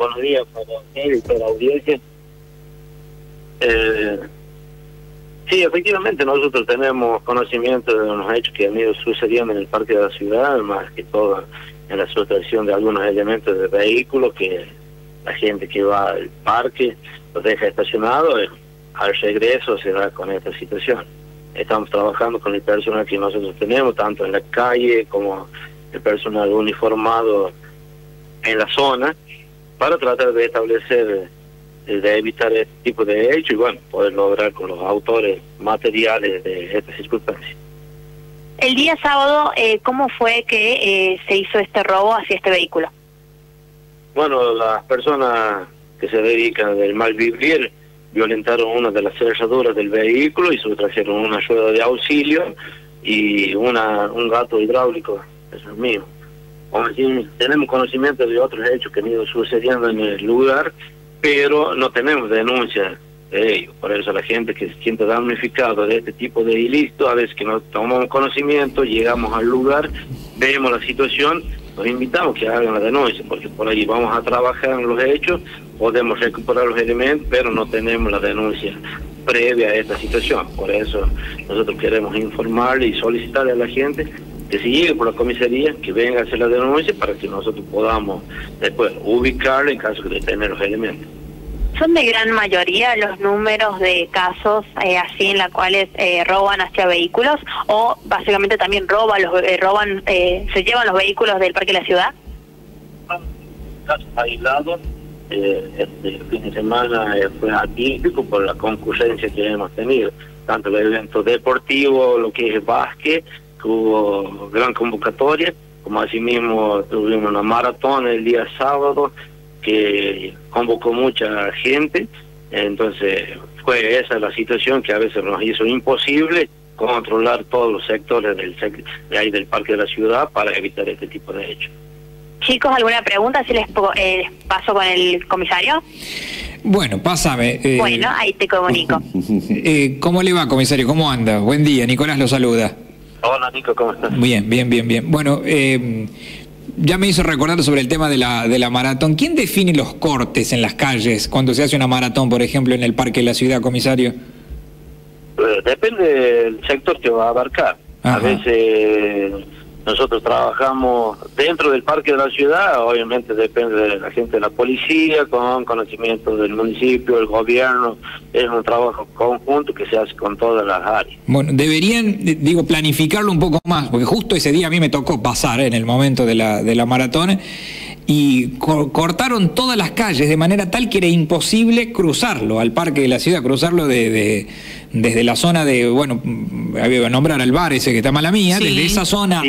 buenos días para usted y toda la audiencia. Eh, sí, efectivamente nosotros tenemos conocimiento de los hechos que han ido sucediendo en el parque de la ciudad, más que todo en la sustracción de algunos elementos de vehículos que la gente que va al parque los deja estacionados, al regreso se da con esta situación. Estamos trabajando con el personal que nosotros tenemos, tanto en la calle como el personal uniformado en la zona, para tratar de establecer, eh, de evitar este tipo de hechos y bueno, poder lograr con los autores materiales de estas circunstancias. El día sábado, eh, ¿cómo fue que eh, se hizo este robo hacia este vehículo? Bueno, las personas que se dedican del mal vivir violentaron una de las cerraduras del vehículo y sustrajeron una rueda de auxilio y una un gato hidráulico, eso es mío. Tenemos conocimiento de otros hechos que han ido sucediendo en el lugar, pero no tenemos denuncias de ellos. Por eso la gente que se siente damnificado de este tipo de ilícito, a veces que no tomamos conocimiento, llegamos al lugar, vemos la situación, los invitamos que hagan la denuncia, porque por ahí vamos a trabajar en los hechos, podemos recuperar los elementos, pero no tenemos la denuncia previa a esta situación. Por eso nosotros queremos informarle y solicitarle a la gente que si llegue por la comisaría, que venga a hacer la denuncia para que nosotros podamos después ubicarle en caso de tener los elementos. ¿Son de gran mayoría los números de casos eh, así en los cuales eh, roban hacia vehículos o básicamente también roban, los, eh, roban se llevan los vehículos del parque de la ciudad? Casos aislados. este fin de semana fue atípico por la concurrencia que hemos tenido, tanto el evento deportivo, lo que es básquet, que hubo gran convocatoria, como asimismo tuvimos una maratón el día sábado, que convocó mucha gente, entonces fue esa la situación que a veces nos hizo imposible controlar todos los sectores del de ahí del parque de la ciudad para evitar este tipo de hechos. Chicos, ¿alguna pregunta si les, eh, paso con el comisario? Bueno, pásame. Eh, bueno, ahí te comunico. Eh, ¿Cómo le va, comisario? ¿Cómo anda? Buen día, Nicolás lo saluda. Hola, Nico, ¿cómo estás? Bien, bien, bien, bien. Bueno, eh, ya me hizo recordar sobre el tema de la, de la maratón. ¿Quién define los cortes en las calles cuando se hace una maratón, por ejemplo, en el parque de la ciudad, comisario? Eh, depende del sector que va a abarcar. A veces nosotros trabajamos dentro del parque de la ciudad, obviamente depende de la gente de la policía, con conocimiento del municipio, el gobierno, es un trabajo conjunto que se hace con todas las áreas. Bueno, deberían, digo, planificarlo un poco más, porque justo ese día a mí me tocó pasar en el momento de la, de la maratón y cortaron todas las calles de manera tal que era imposible cruzarlo al parque de la ciudad, cruzarlo de, desde la zona de, bueno, había que nombrar al bar ese que está mala mía, desde esa zona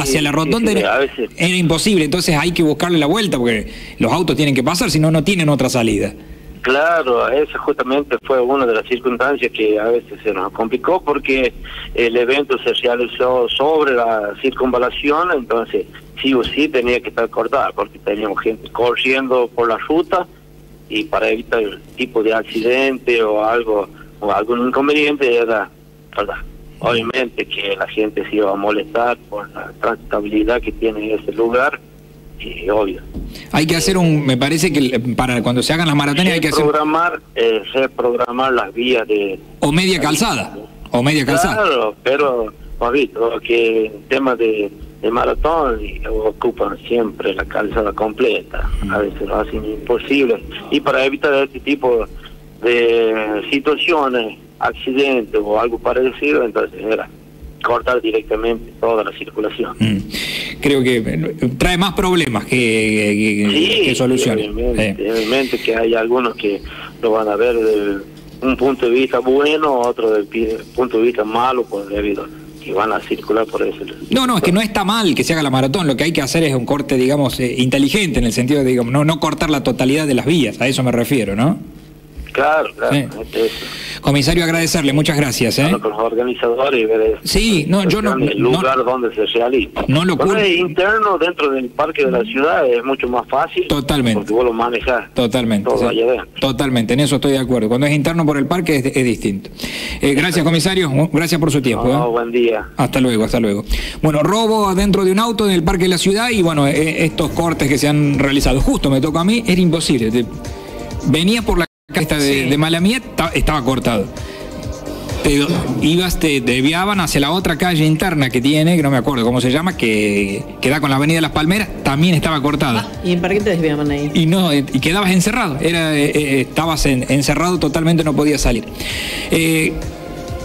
hacia, la rotonda era, era, imposible, entonces hay que buscarle la vuelta porque los autos tienen que pasar, si no, no tienen otra salida. Claro, esa justamente fue una de las circunstancias que a veces se nos complicó porque el evento se realizó sobre la circunvalación, entonces sí o sí tenía que estar cortada porque teníamos gente corriendo por la ruta y para evitar el tipo de accidente o algo o algún inconveniente era verdad obviamente que la gente se iba a molestar por la transitabilidad que tiene ese lugar y obvio hay que hacer un me parece que para cuando se hagan las maratones hay que hacer programar eh, reprogramar las vías de o media calzada o media calzada claro pero visto que el tema de de maratón ocupan siempre la calzada completa, a veces lo hacen imposible. Y para evitar este tipo de situaciones, accidentes o algo parecido, entonces era cortar directamente toda la circulación. Mm. Creo que trae más problemas que, que, soluciones. obviamente, que hay algunos que lo van a ver desde un punto de vista bueno, otro desde punto de vista malo, pues debido van a circular por eso. No, no, es que no está mal que se haga la maratón, lo que hay que hacer es un corte, digamos, eh, inteligente, en el sentido de, digamos, no, no cortar la totalidad de las vías, a eso me refiero, ¿no? Claro, claro. Eh. es- Comisario, agradecerle, muchas gracias. ¿eh? los organizadores Sí, no, yo no- el no- lugar donde se realiza. No lo Cuando es interno dentro del parque de la ciudad es mucho más fácil. Totalmente. Porque vos lo manejas. Totalmente. Todo. Totalmente, en eso estoy de acuerdo. Cuando es interno por el parque es, es distinto. Eh, gracias, comisario. Gracias por su tiempo. No, ¿eh? buen día. Hasta luego, hasta luego. Bueno, robo adentro de un auto en el parque de la ciudad y bueno, eh, estos cortes que se han realizado. Justo me tocó a mí, era imposible. Venía por la esta de, Sí. de Malamiet, ta- estaba cortado. Te ibas, te desviaban hacia la otra calle interna que tiene, que no me acuerdo cómo se llama, que, que da con la Avenida Las Palmeras, también estaba cortada. Ah, ¿Y en para qué te desviaban ahí? Y no, eh, y quedabas encerrado. Era, eh, eh, estabas en- encerrado totalmente, no podías salir. Eh,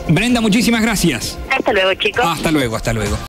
Brenda, muchísimas gracias. Hasta luego, chicos. Hasta luego, hasta luego.